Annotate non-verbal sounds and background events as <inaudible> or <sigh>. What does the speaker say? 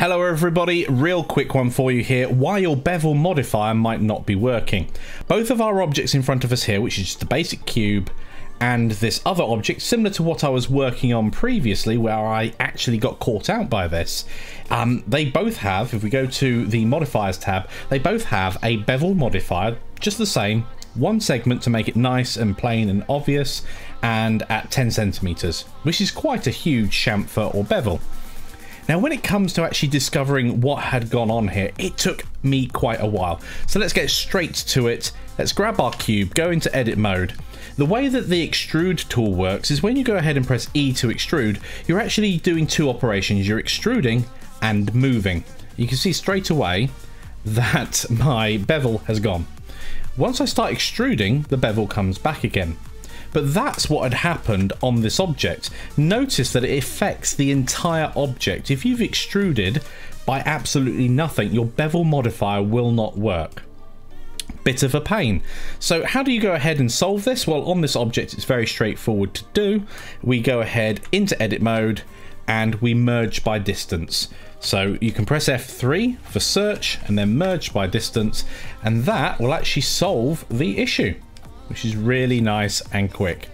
Hello everybody, real quick one for you here, why your bevel modifier might not be working. Both of our objects in front of us here, which is just a basic cube, and this other object, similar to what I was working on previously, where I actually got caught out by this, um, they both have, if we go to the modifiers tab, they both have a bevel modifier, just the same, one segment to make it nice and plain and obvious, and at 10 centimeters, which is quite a huge chamfer or bevel. Now, when it comes to actually discovering what had gone on here, it took me quite a while. So let's get straight to it. Let's grab our cube, go into edit mode. The way that the extrude tool works is when you go ahead and press E to extrude, you're actually doing two operations. You're extruding and moving. You can see straight away that <laughs> my bevel has gone. Once I start extruding, the bevel comes back again. But that's what had happened on this object. Notice that it affects the entire object. If you've extruded by absolutely nothing, your bevel modifier will not work bit of a pain. So how do you go ahead and solve this? Well, on this object, it's very straightforward to do. We go ahead into edit mode and we merge by distance. So you can press F3 for search and then merge by distance, and that will actually solve the issue which is really nice and quick.